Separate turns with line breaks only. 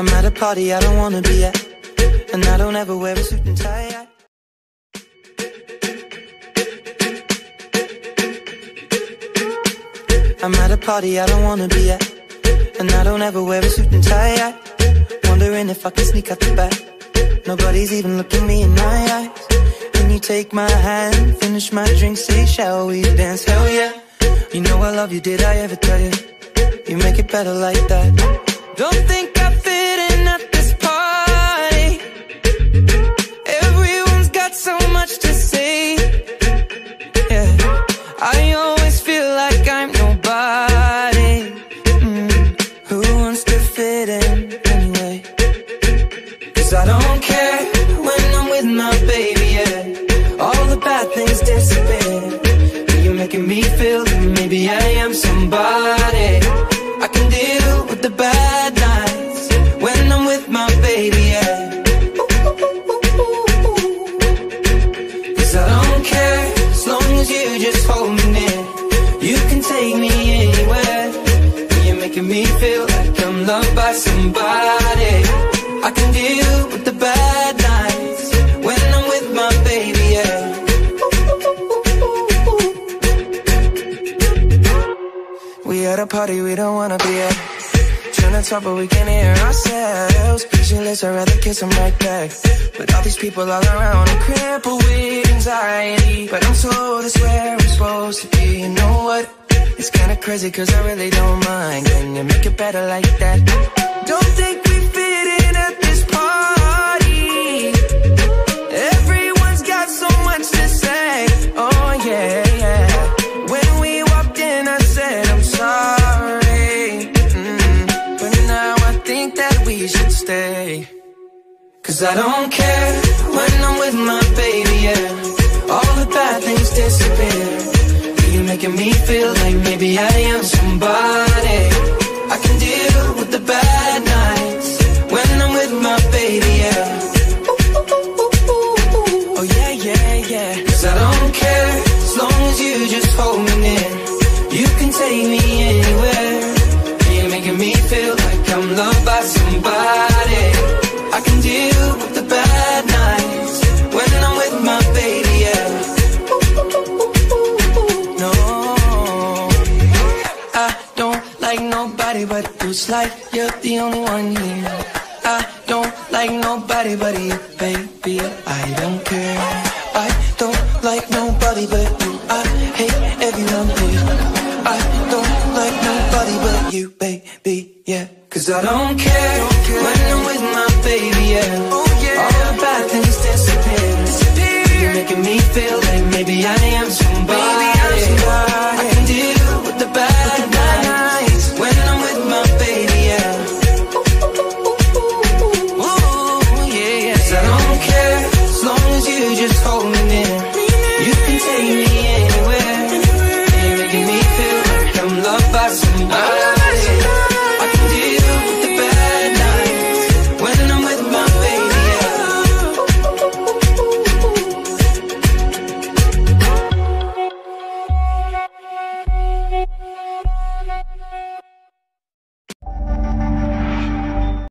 I'm at a party I don't wanna be at, and I don't ever wear a suit and tie. I'm at a party I don't wanna be at, and I don't ever wear a suit and tie. Wondering if I can sneak out the back. Nobody's even looking me in my eyes. Can you take my hand, finish my drink, say, shall we dance? Hell yeah. You know I love you, did I ever tell you? You make it better like that. Don't think I My baby, yeah. All the bad things disappear. You're making me feel that maybe I am somebody. I can deal with the bad nights when I'm with my baby, yeah. Cause I don't care as long as you just hold me near. You can take me anywhere. You're making me feel like I'm loved by somebody. I can deal We at a party we don't wanna be at. Trying to talk but we can't hear ourselves. Speechless, I'd rather kiss them right back. But all these people all around, I'm crippled with anxiety. But I'm told it's where I'm supposed to be. You know what? It's kinda crazy cause I really don't mind. Can you make it better like that? Don't think we Cause I don't care when I'm with my baby, yeah. All the bad things disappear. You're making me feel like maybe I am somebody. With the bad nights when I'm with my baby, yeah. No, I don't like nobody but like you're the only one here. I don't like nobody but you, baby. I don't care. I don't like nobody but you. I hate everyone here. I don't like nobody but you, baby. Yeah, cause I don't care baby. Yeah, All the bad things disappear. You're making me feel like maybe I am somebody. I can deal with the bad nights when I'm with my baby. Yeah. Ooh, yeah, yeah. 'Cause I don't care as long as you just hold me near.